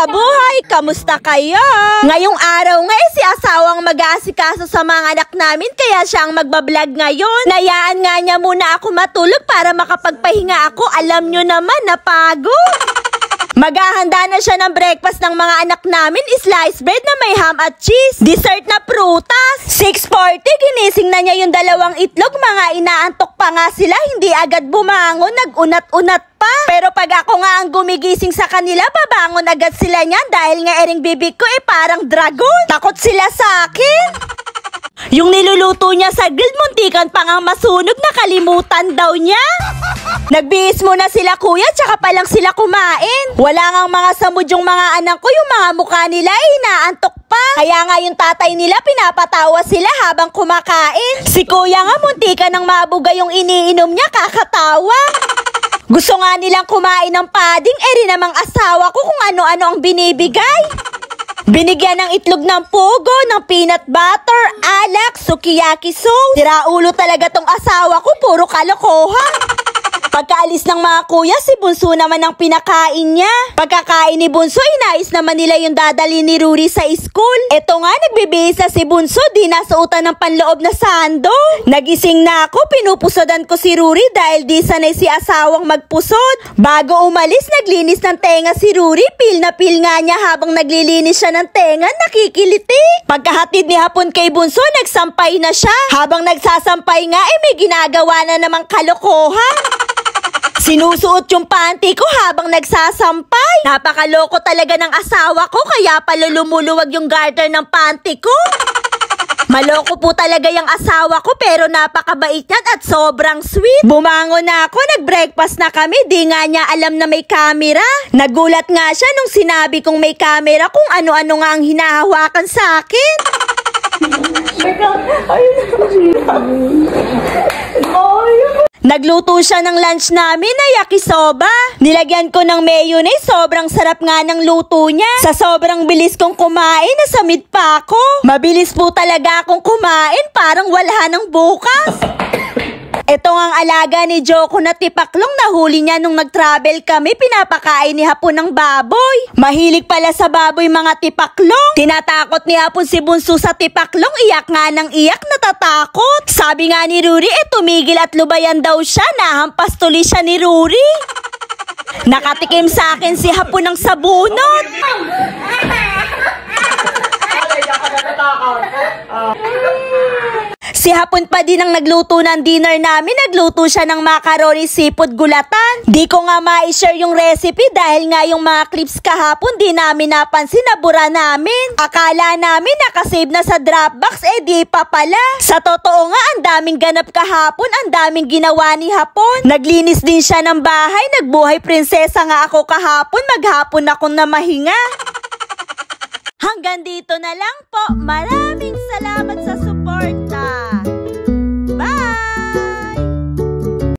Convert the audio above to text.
kabuhay, kamusta kayo? Ngayong araw nga eh, si asawang mag-aasikaso sa mga anak namin kaya siya ang magbablog ngayon. Nayaan nga niya muna ako matulog para makapagpahinga ako. Alam nyo naman, napagod. Maghahanda na siya ng breakfast ng mga anak namin, sliced bread na may ham at cheese, dessert na prutas. 6.40, ginising na niya yung dalawang itlog, mga inaantok pa nga sila, hindi agad bumangon, nag-unat-unat pa. Pero pag ako nga ang gumigising sa kanila, babangon agad sila niyan dahil nga ering bibig ko eh parang dragon. Takot sila sa akin. Yung niluluto niya sa grill, muntikan pa nga masunog, nakalimutan daw niya. Nagbihis muna sila kuya, tsaka pa lang sila kumain. Wala nga mga samud yung mga anak ko, yung mga mukha nila inaantok pa. Kaya nga yung tatay nila, pinapatawa sila habang kumakain. Si kuya nga, muntikan ng mabuga yung iniinom niya, kakatawa. Gusto nga nilang kumain ng pading, eri namang asawa ko kung ano-ano ang binibigay. Binigyan ng itlog ng pugo, ng peanut butter, alak, sukiyaki sauce. Sira ulo talaga tong asawa ko, puro kalokohan. Pagkaalis ng mga kuya, si Bunso naman ang pinakain niya. Pagkakain ni Bunso, inais naman nila yung dadali ni Ruri sa school. Eto nga, nagbibihis na si Bunso, di nasuutan ng panloob na sando. Nagising na ako, pinupusodan ko si Ruri dahil di sanay si asawang magpusod. Bago umalis, naglinis ng tenga si Ruri, pil na pil nga niya habang naglilinis siya ng tenga, nakikiliti. Pagkahatid ni Hapon kay Bunso, nagsampay na siya. Habang nagsasampay nga, eh may ginagawa na namang kalokohan. Sinusuot yung panty ko habang nagsasampay. Napakaloko talaga ng asawa ko kaya pala lumuluwag yung garter ng panty ko. Maloko po talaga yung asawa ko pero napakabait niyan at sobrang sweet. Bumangon na ako, nag-breakfast na kami, di nga niya alam na may camera. Nagulat nga siya nung sinabi kong may camera kung ano-ano nga ang hinahawakan sa akin. Nagluto siya ng lunch namin na yakisoba. Nilagyan ko ng mayonnaise, sobrang sarap nga ng luto niya. Sa sobrang bilis kong kumain, nasamid pa ako. Mabilis po talaga akong kumain, parang wala ng bukas. Ito ang alaga ni Joko na tipaklong nahuli niya nung nag-travel kami, pinapakain ni Hapon ng baboy. Mahilig pala sa baboy mga tipaklong. Tinatakot ni Hapon si Bunso sa tipaklong, iyak nga ng iyak, natatakot. Sabi nga ni Ruri, eh tumigil at lubayan daw siya, nahampas tuloy siya ni Ruri. Nakatikim sa akin si Hapon ng sabunot. Si Hapon pa din ang nagluto ng dinner namin. Nagluto siya ng macaroni seafood gulatan. Di ko nga ma-share yung recipe dahil nga yung mga clips kahapon di namin napansin na bura namin. Akala namin nakasave na sa Dropbox eh di pa pala. Sa totoo nga ang daming ganap kahapon, ang daming ginawa ni Hapon. Naglinis din siya ng bahay, nagbuhay prinsesa nga ako kahapon, maghapon ako na mahinga. Hanggang dito na lang po. Maraming salamat sa suporta.